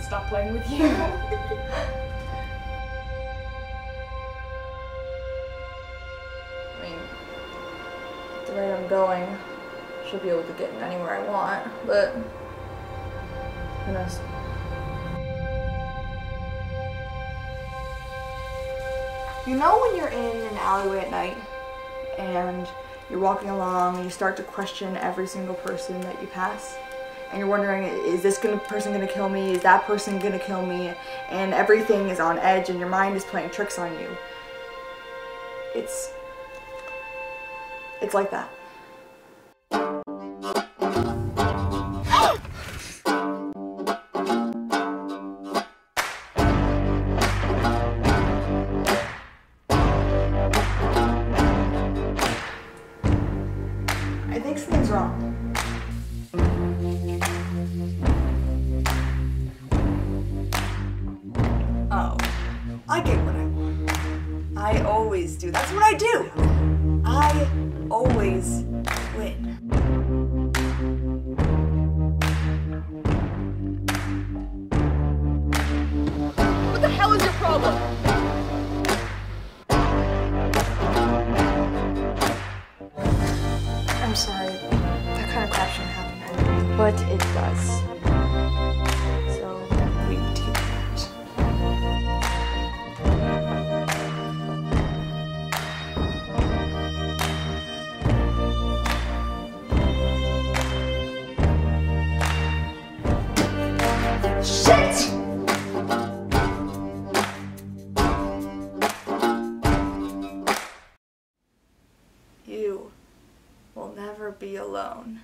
stop playing with you. I mean, the rate I'm going, should be able to get in anywhere I want, but who knows? You know when you're in an alleyway at night and you're walking along and you start to question every single person that you pass? And you're wondering, is this gonna, person gonna kill me? Is that person gonna kill me? And everything is on edge and your mind is playing tricks on you. It's, it's like that. I think something's wrong. I get what I want. I always do. That's what I do. I always win. what the hell is your problem? I'm sorry. That kind of crap shouldn't happen. But it does. Never be alone.